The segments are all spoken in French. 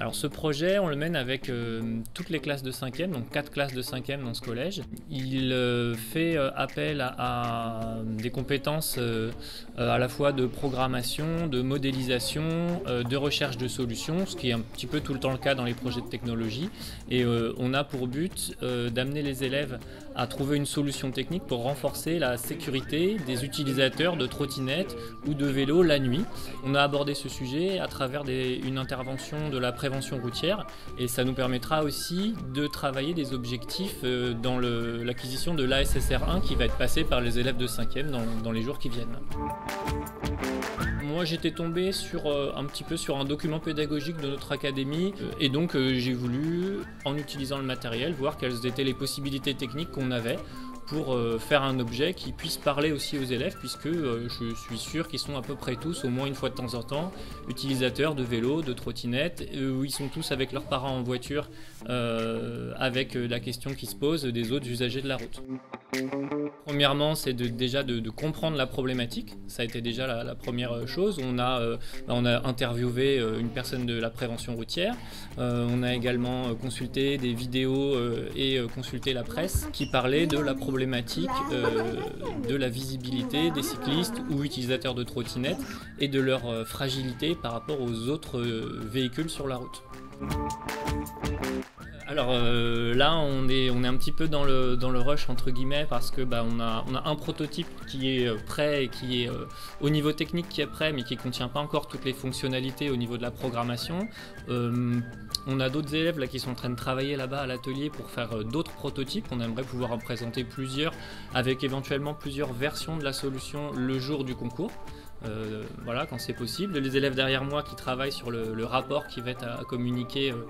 Alors ce projet, on le mène avec toutes les classes de 5e, donc 4 classes de 5e dans ce collège. Il fait appel à, des compétences à la fois de programmation, de modélisation, de recherche de solutions, ce qui est un petit peu tout le temps le cas dans les projets de technologie. Et on a pour but d'amener les élèves à trouver une solution technique pour renforcer la sécurité des utilisateurs de trottinettes ou de vélos la nuit. On a abordé ce sujet à travers une intervention de la prévention routière. Et ça nous permettra aussi de travailler des objectifs euh, dans l'acquisition de l'ASSR1 qui va être passé par les élèves de 5e dans, dans les jours qui viennent. Moi j'étais tombé sur euh, un petit peu sur un document pédagogique de notre académie euh, et donc j'ai voulu, en utilisant le matériel, voir quelles étaient les possibilités techniques qu'on avait pour euh, faire un objet qui puisse parler aussi aux élèves, puisque euh, je suis sûr qu'ils sont à peu près tous, au moins une fois de temps en temps, utilisateurs de vélos, de trottinettes, où ils sont tous avec leurs parents en voiture, euh, avec la question qui se pose des autres usagers de la route. Premièrement, c'est déjà de, comprendre la problématique. Ça a été déjà la, première chose. On a, on a interviewé une personne de la prévention routière. on a également consulté des vidéos et consulté la presse qui parlait de la problématique euh, de la visibilité des cyclistes ou utilisateurs de trottinettes et de leur euh, fragilité par rapport aux autres euh, véhicules sur la route. Alors là, on est, on est un petit peu dans le, dans le rush entre guillemets parce que bah, on, a, on a un prototype qui est prêt et qui est au niveau technique qui est prêt mais qui ne contient pas encore toutes les fonctionnalités au niveau de la programmation. On a d'autres élèves qui sont en train de travailler là-bas à l'atelier pour faire euh, d'autres prototypes. On aimerait pouvoir en présenter plusieurs avec éventuellement plusieurs versions de la solution le jour du concours. Euh, voilà, quand c'est possible. Les élèves derrière moi qui travaillent sur le, rapport qui va être à, communiquer euh,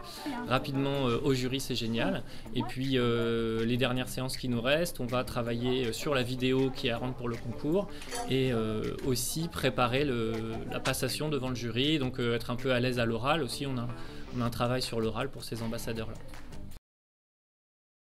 rapidement au jury, c'est génial. Et puis les dernières séances qui nous restent, on va travailler sur la vidéo qui est à rendre pour le concours et aussi préparer la passation devant le jury, donc être un peu à l'aise à l'oral aussi. On a, on a un travail sur l'oral pour ces ambassadeurs-là.